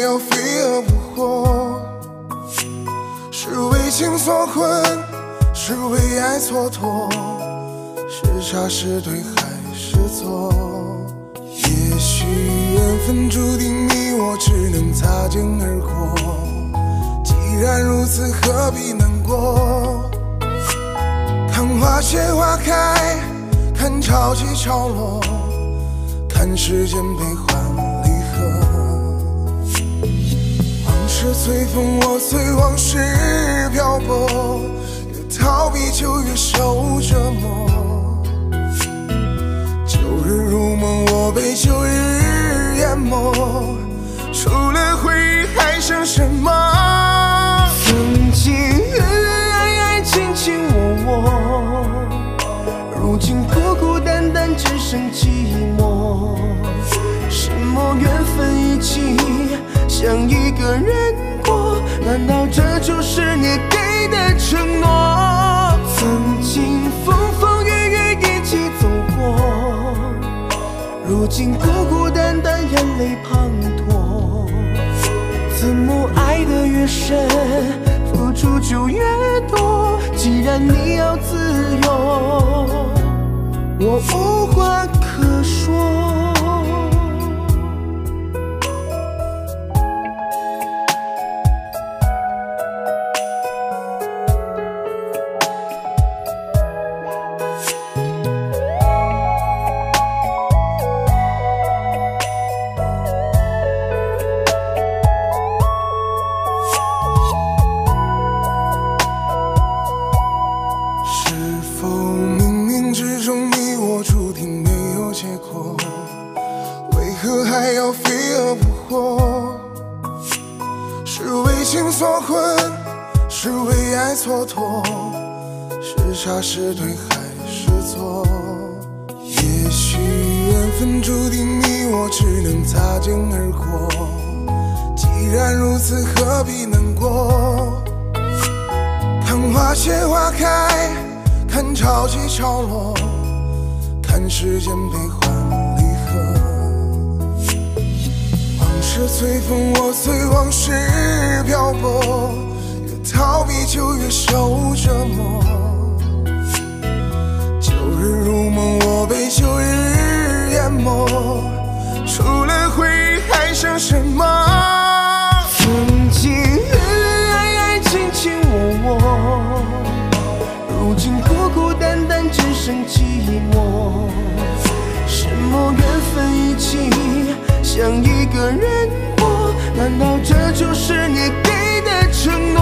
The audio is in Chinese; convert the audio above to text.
要飞蛾扑火是为情所困是为爱蹉跎是傻是对还是错？也许缘分注定你我只能擦肩而过既然如此何必难过？看花谢花开看潮起潮落看世间悲欢离往事随风，我随往事漂泊，越逃避就越受折磨。旧日如梦，我被旧日淹没，除了回忆还剩什么？曾经恩恩爱爱，卿卿我我，如今孤孤单单，只剩寂寞。什么缘分已尽想一个人？难道这就是你给的承诺？曾经风风雨雨一起走过，如今孤孤单单，眼泪滂沱。怎么爱得越深，付出就越多？既然你要自由，我无话可说。蛾扑火？是为情所困，是为爱蹉跎，是傻是对还是错？也许缘分注定你我只能擦肩而过。既然如此，何必难过？看花谢花开，看潮起潮落，看时间悲欢往事随风，我随往事漂泊，越逃避就越受折磨。旧日如梦，我被旧日淹没，就是你给的承诺？